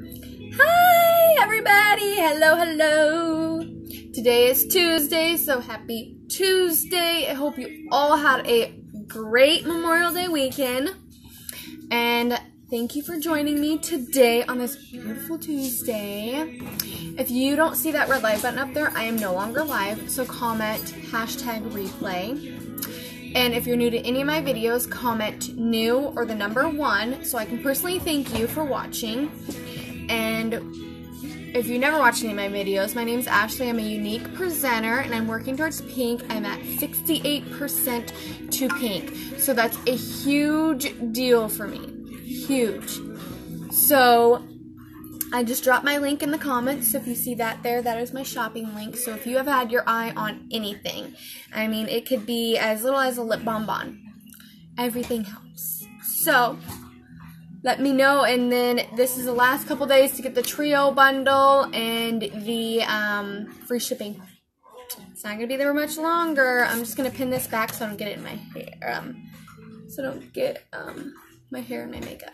Hi, everybody. Hello, hello. Today is Tuesday, so happy Tuesday. I hope you all had a great Memorial Day weekend. And thank you for joining me today on this beautiful Tuesday. If you don't see that red live button up there, I am no longer live, so comment hashtag replay. And if you're new to any of my videos, comment new or the number one so I can personally thank you for watching. And if you never watched any of my videos, my name is Ashley. I'm a Younique presenter and I'm working towards pink. I'm at 68% to pink. So that's a huge deal for me. Huge. So I just dropped my link in the comments. So if you see that there, that is my shopping link. So if you have had your eye on anything, I mean, it could be as little as a lip bonbon. Everything helps. So let me know. And then this is the last couple days to get the trio bundle and the um, free shipping. It's not gonna be there much longer. I'm just gonna pin this back so I don't get it in my hair. Um, so I don't get um, my hair and my makeup.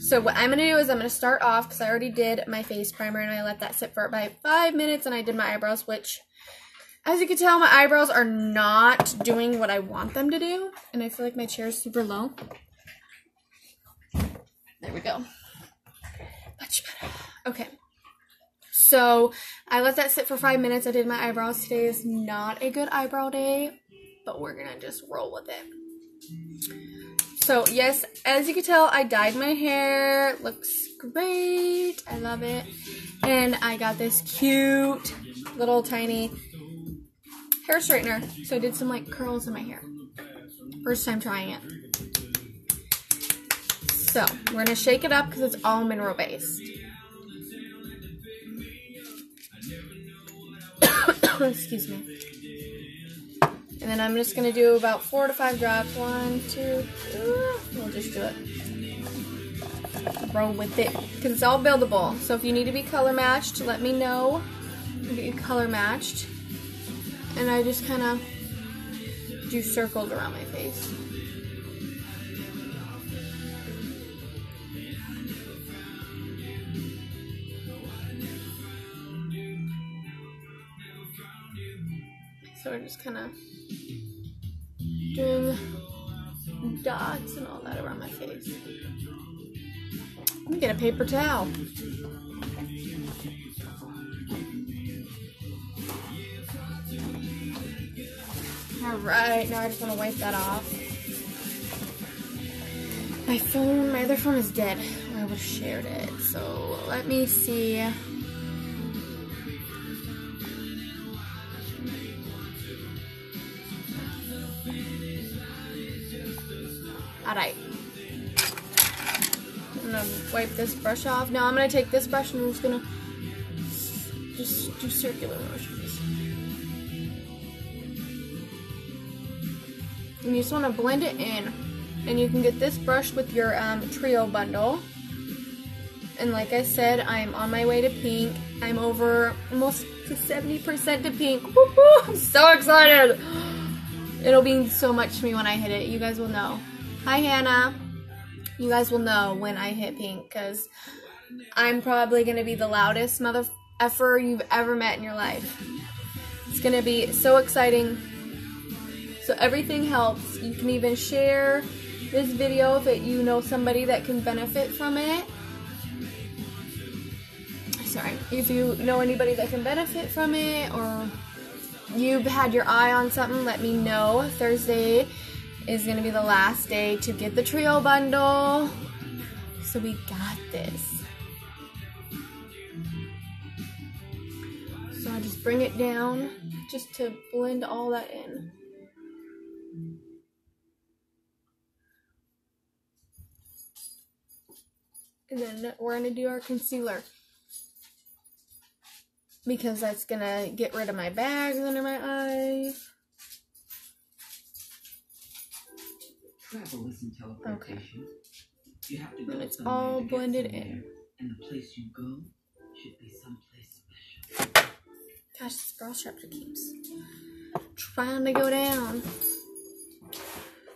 So what I'm gonna do is I'm gonna start off because I already did my face primer and I let that sit for about five minutes and I did my eyebrows, which as you can tell, my eyebrows are not doing what I want them to do. And I feel like my chair is super low. There we go. Much better. Okay. So I let that sit for five minutes. I did my eyebrows. Today is not a good eyebrow day, but we're gonna just roll with it. So yes, as you can tell, I dyed my hair. Looks great. I love it. And I got this cute little tiny hair straightener. So I did some like curls in my hair. First time trying it. So we're gonna shake it up because it's all mineral based. Excuse me. And then I'm just gonna do about four to five drops. One, two, uh, we'll just do it. Roll with it. Because it's all buildable. So if you need to be color matched, let me know. Get you color matched. And I just kind of do circles around my face. So we're just kind of doing dots and all that around my face. Let me get a paper towel. All right, now I just want to wipe that off. My phone, my other phone is dead. I would have shared it. So let me see. This brush off. Now I'm gonna take this brush and I'm just gonna just do circular motions. And you just wanna blend it in. And you can get this brush with your um, trio bundle. And like I said, I'm on my way to pink. I'm over almost to 70% to pink. I'm so excited! It'll mean so much to me when I hit it. You guys will know. Hi, Hannah. You guys will know when I hit pink because I'm probably going to be the loudest mother effer you've ever met in your life. It's going to be so exciting. So everything helps. You can even share this video if it, you know somebody that can benefit from it. Sorry. If you know anybody that can benefit from it or you've had your eye on something, let me know. Thursday is to be the last day to get the trio bundle. So we got this. So I just bring it down just to blend all that in. And then we're to do our concealer. Because that's to get rid of my bags under my eyes. Teleportation. You have to go it's all to blended in. And the place you go should be someplace special. Gosh, this bra strap keeps trying to go down.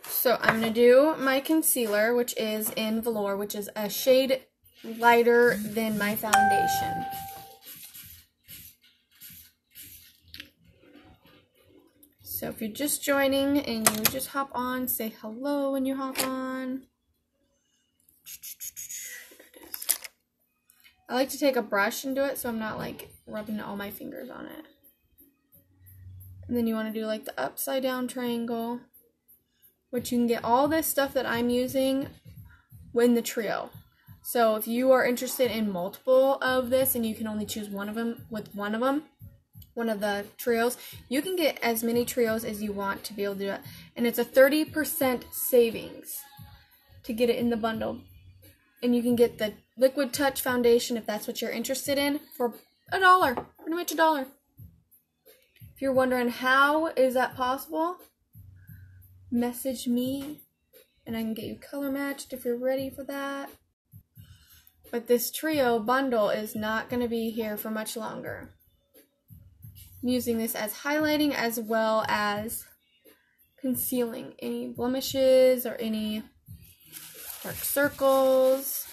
So I'm gonna do my concealer, which is in Velour, which is a shade lighter than my foundation. So if you're just joining and you just hop on, say hello when you hop on. I like to take a brush and do it so I'm not like rubbing all my fingers on it. And then you want to do like the upside down triangle, which you can get all this stuff that I'm using in the trio. So if you are interested in multiple of this and you can only choose one of them with one of them, one of the trios, you can get as many trios as you want to be able to do it. And it's a 30% savings to get it in the bundle. And you can get the Liquid Touch Foundation if that's what you're interested in for a dollar, pretty much a dollar. If you're wondering how is that possible, message me and I can get you color matched if you're ready for that. But this trio bundle is not going to be here for much longer. I'm using this as highlighting as well as concealing any blemishes or any dark circles.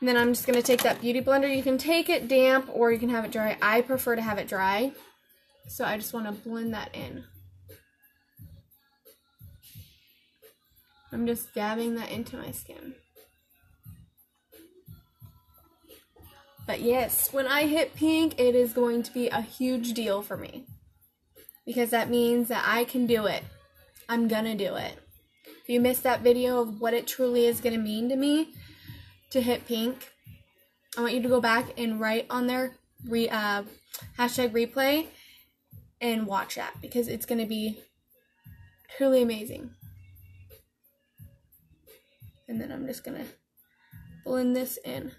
And then I'm just going to take that Beauty Blender. You can take it damp or you can have it dry. I prefer to have it dry. So I just want to blend that in. I'm just dabbing that into my skin. But yes, when I hit pink, it is going to be a huge deal for me. Because that means that I can do it. I'm gonna do it. If you missed that video of what it truly is gonna mean to me to hit pink, I want you to go back and write on there re, uh, hashtag replay and watch that because it's gonna be truly amazing. And then I'm just gonna blend this in.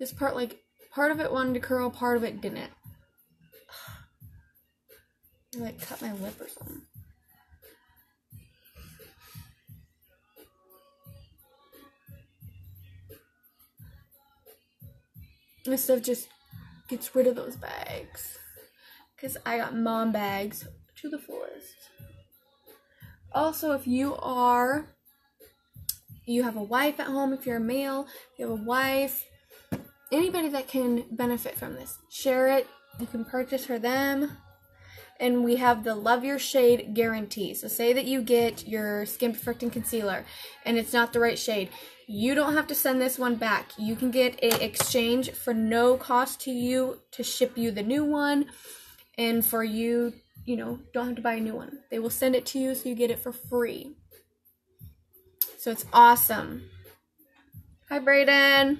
This part, like, part of it wanted to curl, part of it didn't. I, like, cut my lip or something. This stuff just gets rid of those bags. Because I got mom bags to the fullest. Also, if you are, you have a wife at home, if you're a male, you have a wife, anybody that can benefit from this. Share it. You can purchase for them. And we have the Love Your Shade guarantee. So, say that you get your Skin Perfecting Concealer and it's not the right shade. You don't have to send this one back. You can get a exchange for no cost to you to ship you the new one. And for you, you know, don't have to buy a new one. They will send it to you so you get it for free. So, it's awesome. Hi, Brayden.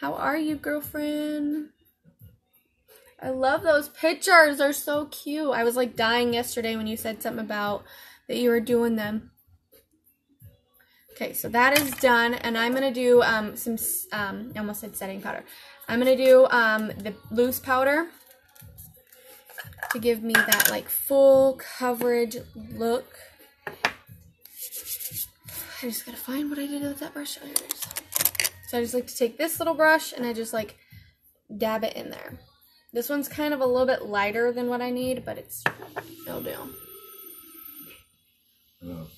How are you, girlfriend? I love those pictures. They're so cute. I was like dying yesterday when you said something about that you were doing them. Okay, so that is done, and I'm gonna do um, some. Um, I almost said setting powder. I'm gonna do um, the loose powder to give me that like full coverage look. I just gotta find what I did with that brush. So I just like to take this little brush and I just like dab it in there. This one's kind of a little bit lighter than what I need, but it's, it'll do. Oh.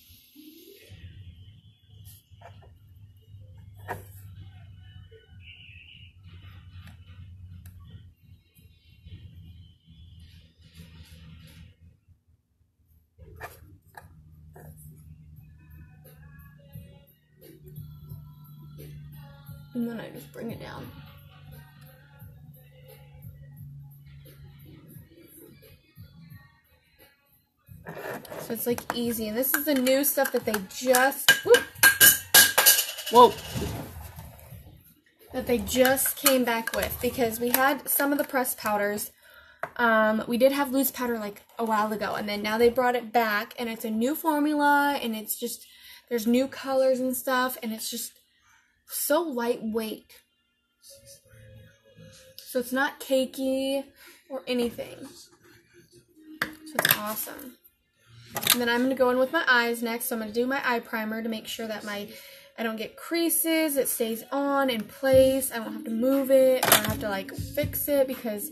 And then I just bring it down. So it's like easy. And this is the new stuff that they just, whoop, whoa, that they just came back with because we had some of the pressed powders. Um, we did have loose powder like a while ago and then now they brought it back and it's a new formula and it's just, there's new colors and stuff and it's just so lightweight. So it's not cakey or anything. So it's awesome. And then I'm going to go in with my eyes next. So I'm going to do my eye primer to make sure that my I don't get creases. It stays on in place. I won't have to move it. I don't have to like fix it because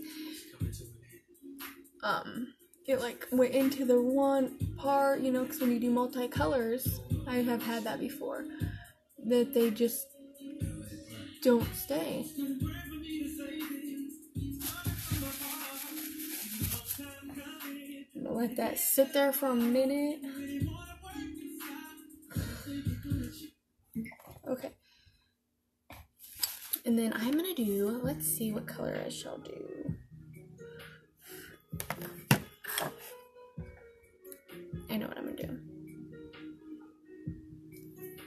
um it like went into the one part, you know, because when you do multicolors, I have had that before, that they just don't stay. Let that sit there for a minute. Okay. And then I'm gonna do, let's see what color I shall do. I know what I'm gonna do.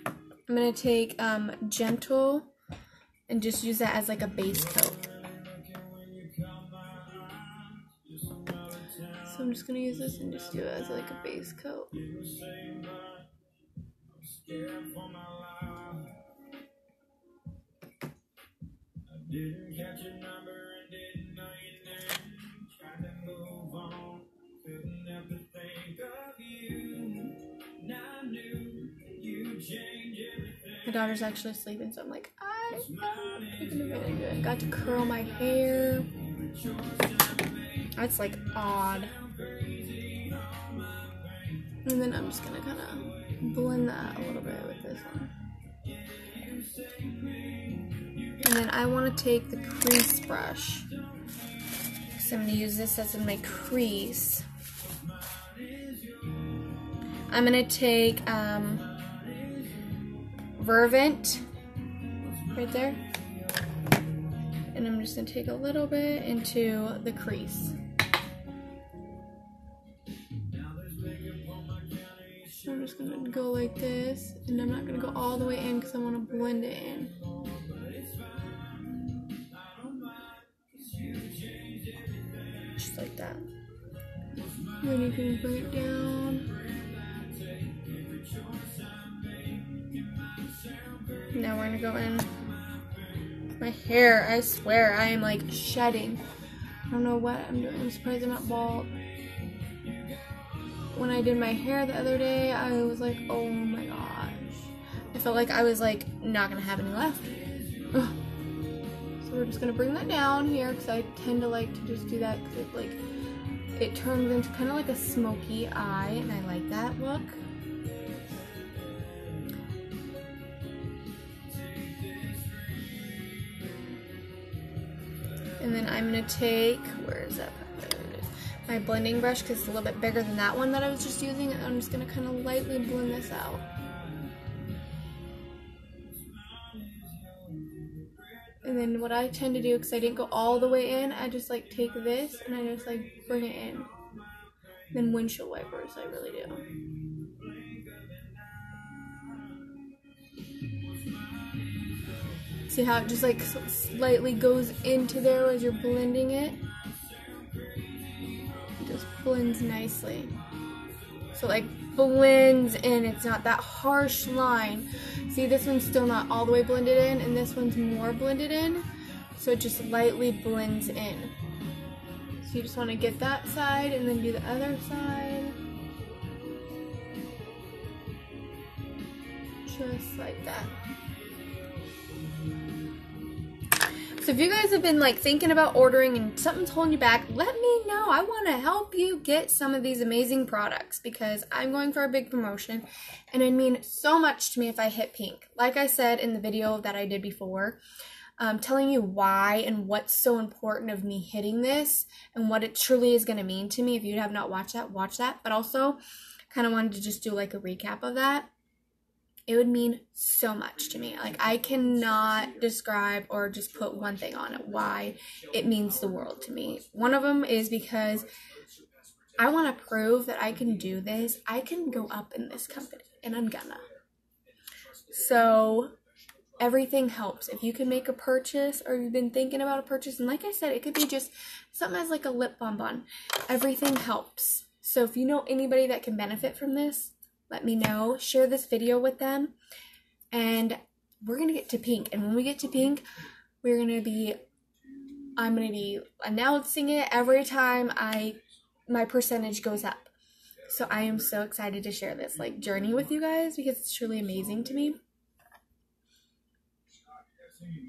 I'm gonna take um, gentle and just use that as like a base coat. So I'm just gonna use this and just do it as like a base coat. My daughter's actually sleeping, so I'm like, Got to curl my hair. That's like odd. And then I'm just gonna kind of blend that a little bit with this one. And then I want to take the crease brush. So I'm to use this as in my crease. I'm going to take um, Vervent right there. And I'm just to take a little bit into the crease. So I'm just to go like this. And I'm not to go all the way in because I want to blend it in. just like that. Then you can bring it down. Now we're gonna go in. My hair, I swear, I am like shedding. I don't know what I'm doing. I'm surprised I'm not bald. When I did my hair the other day, I was like, oh my gosh. I felt like I was like not gonna have any left. Ugh. So we're just gonna bring that down here because I tend to like to just do that because it like it turns into kind of like a smoky eye and I like that look. And then I'm gonna take, where is that? My blending brush because it's a little bit bigger than that one that I was just using. And I'm just gonna kind of lightly blend this out. And then what I tend to do, because I didn't go all the way in, I just like take this and I just like bring it in. then windshield wipers, I really do. See how it just like slightly goes into there as you're blending it? It just blends nicely. So like blends in, it's not that harsh line. See, this one's still not all the way blended in, and this one's more blended in. So it just lightly blends in. So you just want to get that side and then do the other side. Just like that. So if you guys have been like thinking about ordering and something's holding you back, let me know. I want to help you get some of these amazing products because I'm going for a big promotion and it mean so much to me if I hit pink. Like I said in the video that I did before, um, telling you why and what's so important of me hitting this and what it truly is going to mean to me. If you have not watched that, watch that. But also kind of wanted to just do like a recap of that it would mean so much to me. Like, I cannot describe or just put one thing on it why it means the world to me. One of them is because I want to prove that I can do this. I can go up in this company, and I'm gonna. So, everything helps. If you can make a purchase or you've been thinking about a purchase, and like I said, it could be just something as like a lip bonbon, everything helps. So, if you know anybody that can benefit from this, let me know. Share this video with them. And we're to get to pink. And when we get to pink, we're to be, I'm to be announcing it every time I, my percentage goes up. So I am so excited to share this like journey with you guys because it's truly amazing to me.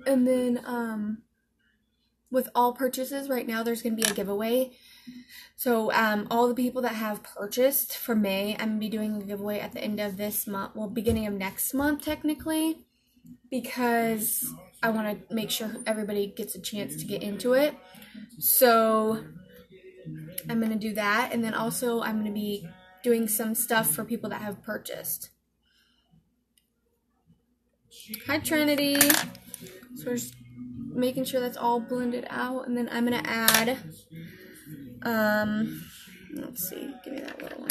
And then um with all purchases right now there's going to be a giveaway So, um, all the people that have purchased for May, I'm gonna be doing a giveaway at the end of this month, well, beginning of next month, technically, because I want to make sure everybody gets a chance to get into it. So, I'm gonna do that, and then also I'm gonna be doing some stuff for people that have purchased. Hi, Trinity. So we're just making sure that's all blended out, and then I'm gonna add. Um, let's see. Give me that little one.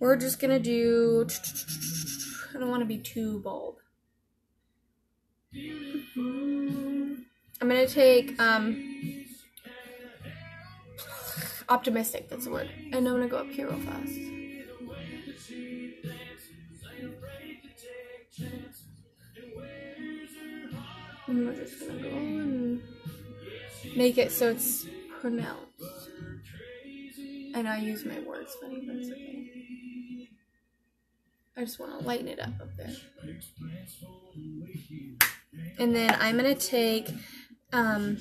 We're just gonna do. I don't want to be too bold. I'm gonna take um optimistic. That's the word. And I'm gonna go up here real fast. We're just gonna go and make it so it's pronounced. And I use my words funny, but it's okay. I just want to lighten it up up there. And then I'm gonna take um,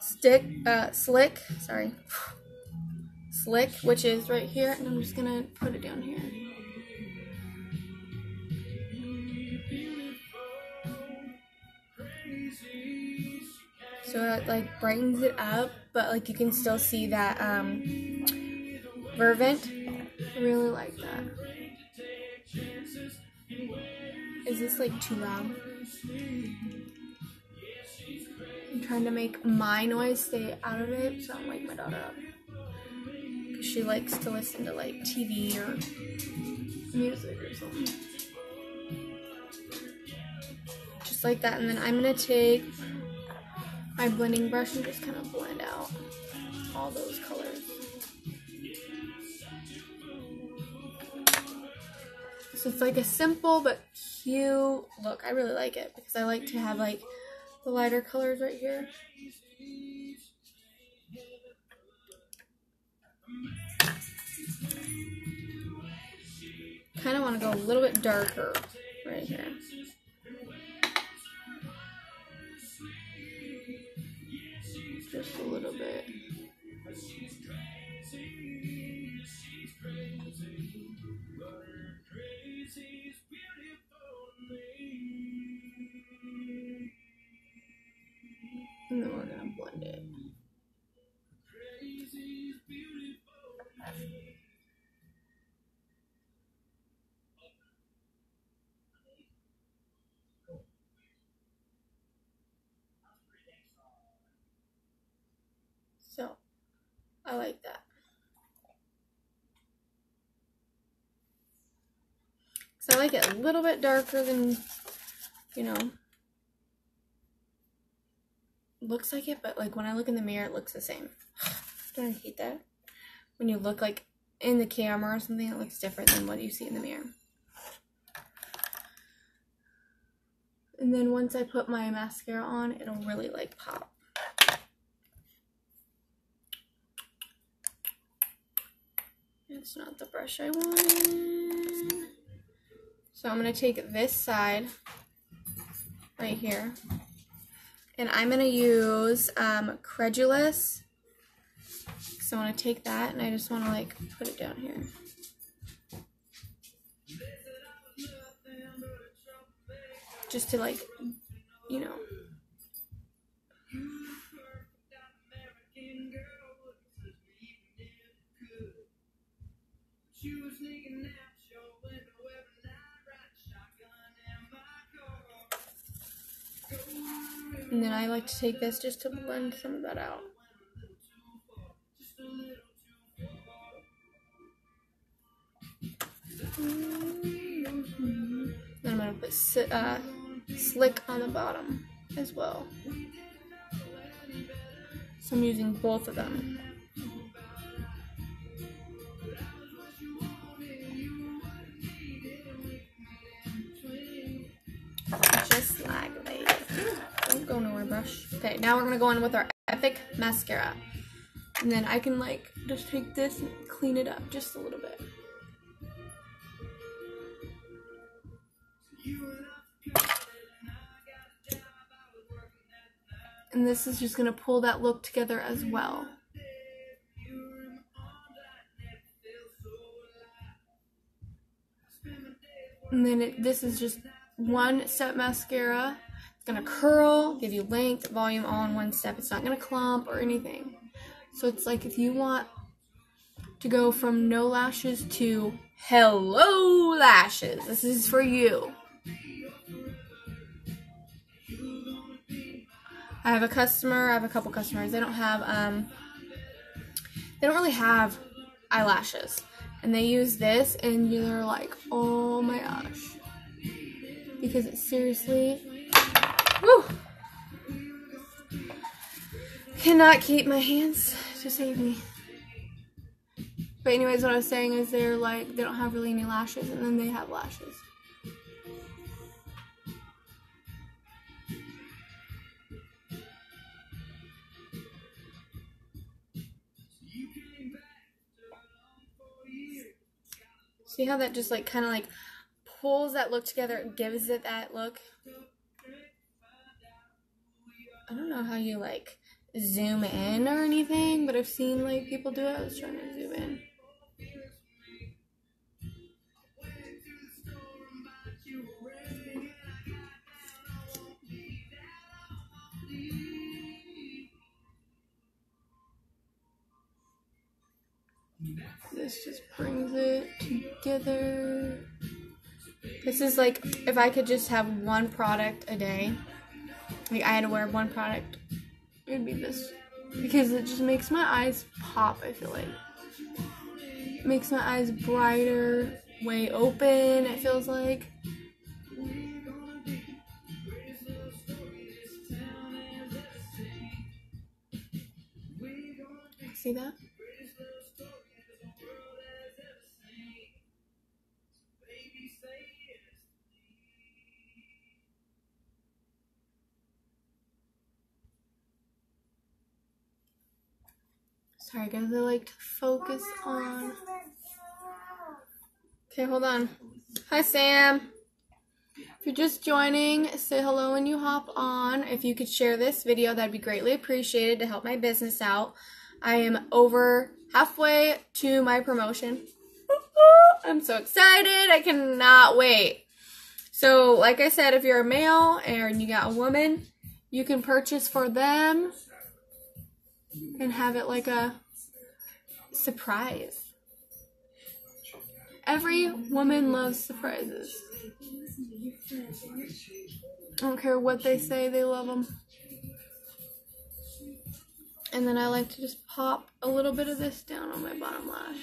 stick uh, slick. Sorry, slick, which is right here, and I'm just gonna put it down here. So it like brightens it up, but like you can still see that um, Vervant. I really like that. Is this like too loud? I'm trying to make my noise stay out of it so I don't wake my daughter up. Because she likes to listen to like TV or music or something. Just like that. And then I'm to take my blending brush and just kind of blend out all those colors. So it's like a simple but cute look. I really like it because I like to have like the lighter colors right here. Kind of want to go a little bit darker right here. Just a little bit. Like that. So I like it a little bit darker than, you know, looks like it, but like when I look in the mirror, it looks the same. Don't I hate that? When you look like in the camera or something, it looks different than what you see in the mirror. And then once I put my mascara on, it'll really like pop. It's not the brush I want. So I'm going to take this side right here. And I'm going to use um, Credulous. So I want to take that and I just want to like put it down here. Just to like, you know. And then I like to take this just to blend some of that out. Then I'm gonna put uh, slick on the bottom as well. So I'm using both of them. Nowhere, brush. Okay, now we're gonna go in with our Epic Mascara. And then I can like just take this and clean it up just a little bit. And this is just to pull that look together as well. And then it, this is just one step mascara. To curl, give you length, volume all in one step. It's not to clump or anything. So it's like if you want to go from no lashes to hello lashes, this is for you. I have a customer, I have a couple customers. They don't have um they don't really have eyelashes. And they use this and they're like, "Oh my gosh." Because it seriously woo, cannot keep my hands to save me. But anyways, what I was saying is they're like they don't have really any lashes and then they have lashes. See how that just like kind of like pulls that look together, gives it that look. I don't know how you like zoom in or anything, but I've seen like people do it. I was trying to zoom in. This just brings it together. This is like if I could just have one product a day. Like I had to wear one product, it would be this. Because it just makes my eyes pop, I feel like. It makes my eyes brighter, way open, it feels like. See that? Sorry guys, I like to focus on. Okay, hold on. Hi Sam. If you're just joining, say hello when you hop on. If you could share this video, that'd be greatly appreciated to help my business out. I am over halfway to my promotion. I'm so excited. I cannot wait. So, like I said, if you're a male and you got a woman, you can purchase for them and have it like a surprise. Every woman loves surprises. I don't care what they say, they love them. And then I like to just pop a little bit of this down on my bottom lash.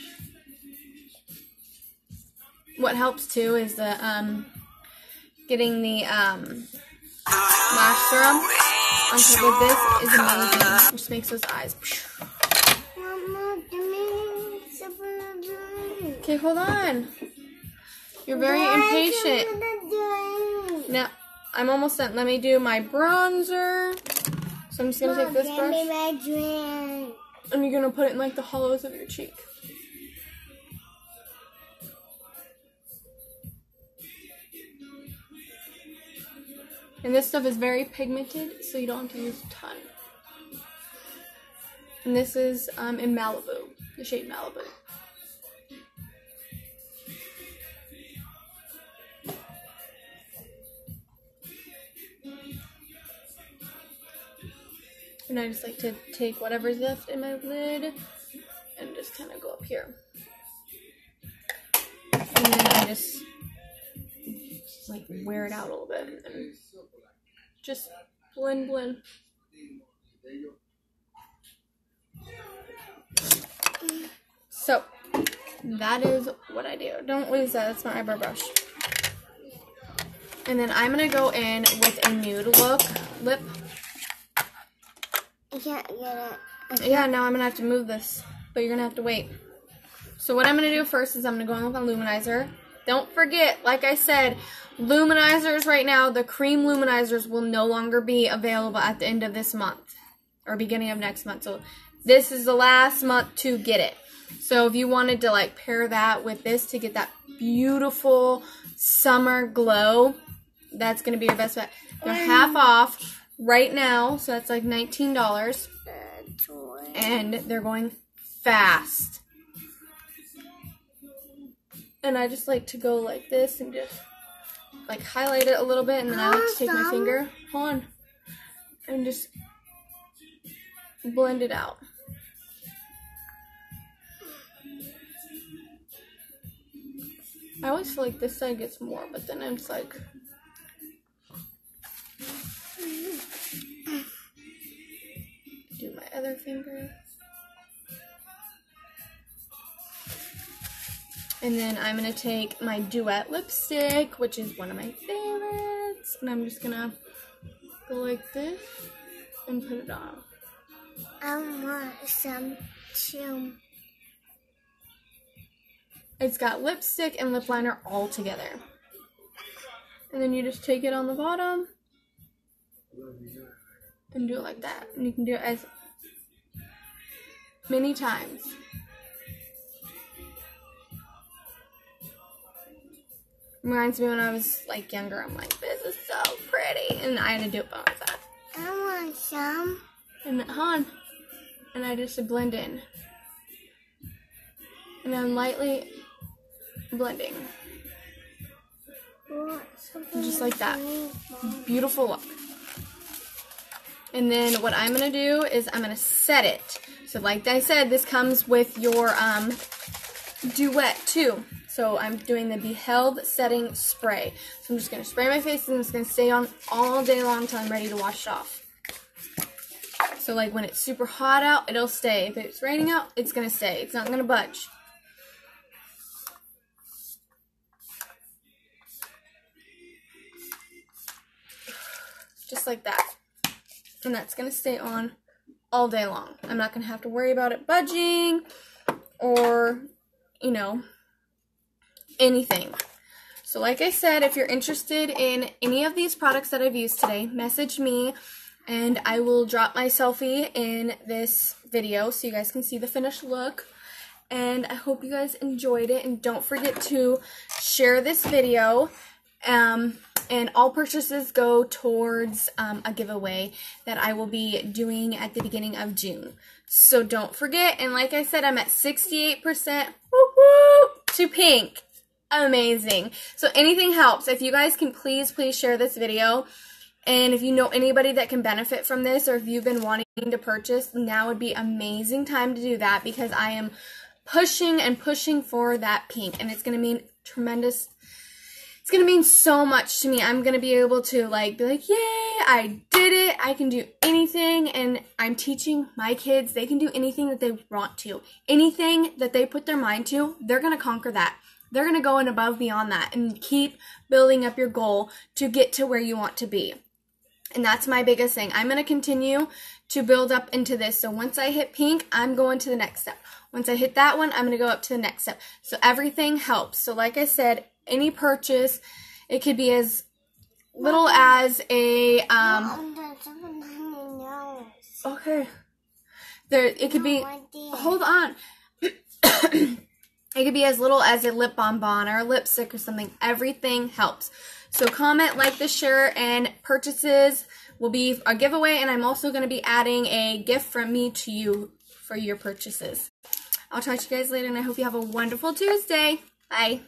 What helps too is the um, getting the um, lash serum on top of this is amazing. Which makes those eyes. Okay, hold on. You're very impatient. Now, I'm almost done. Let me do my bronzer. So I'm just gonna take this brush and you're gonna put it in like the hollows of your cheek. And this stuff is very pigmented, so you don't have to use a ton. And this is um, in Malibu, the shade Malibu. And I just like to take whatever's left in my lid and just kind of go up here. And then I just, just like wear it out a little bit and just blend, blend. So that is what I do. Don't lose that. That's my eyebrow brush. And then I'm gonna go in with a nude look lip I can't get it. Yeah, now I'm gonna have to move this, but you're gonna have to wait. So what I'm gonna do first is I'm gonna go in with a luminizer. Don't forget, like I said, luminizers right now, the cream luminizers will no longer be available at the end of this month or beginning of next month. So this is the last month to get it. So if you wanted to like pair that with this to get that beautiful summer glow, that's gonna be your best bet. They're half off right now, so that's like $19, and they're going fast. And I just like to go like this and just like highlight it a little bit, and then I like to take my finger, hold on, and just blend it out. I always feel like this side gets more, but then I'm just like, do my other finger. And then I'm gonna take my Duet lipstick, which is one of my favorites, and I'm just gonna go like this and put it on. I want some too. It's got lipstick and lip liner all together. And then you just take it on the bottom and do it like that. And you can do it as many times. Reminds me when I was like younger, I'm like, this is so pretty. And I had to do it by myself. I want some. And hon. And I just blend in. And I'm lightly blending. I want something Just like that. Beautiful look. And then what I'm gonna do is I'm gonna set it. So like I said, this comes with your um, duet too. So I'm doing the Beheld Setting Spray. So I'm just gonna spray my face and it's gonna stay on all day long until I'm ready to wash it off. So like when it's super hot out, it'll stay. If it's raining out, it's gonna stay. It's not gonna budge. Just like that. And that's gonna stay on all day long. I'm not gonna have to worry about it budging or, you know, anything. So, like I said, if you're interested in any of these products that I've used today, message me and I will drop my selfie in this video so you guys can see the finished look. And I hope you guys enjoyed it. And don't forget to share this video. Um, and all purchases go towards um, a giveaway that I will be doing at the beginning of June. So don't forget. And like I said, I'm at 68% to pink. Amazing. So anything helps. If you guys can please, please share this video. And if you know anybody that can benefit from this or if you've been wanting to purchase, now would be amazing time to do that because I am pushing and pushing for that pink and it's going to mean tremendous going to mean so much to me. I'm going to be able to like be like, "Yay, I did it. I can do anything." And I'm teaching my kids they can do anything that they want to. Anything that they put their mind to, they're going to conquer that. They're going to go and above beyond that and keep building up your goal to get to where you want to be. And that's my biggest thing. I'm going to continue to build up into this. So once I hit pink, I'm going to the next step. Once I hit that one, I'm going to go up to the next step. So everything helps. So like I said, any purchase, it could be as little as a um okay. There it could be hold on. it could be as little as a lip bonbon or a lipstick or something. Everything helps. So comment, like the share, and purchases will be a giveaway. And I'm also going to be adding a gift from me to you for your purchases. I'll talk to you guys later, and I hope you have a wonderful Tuesday. Bye.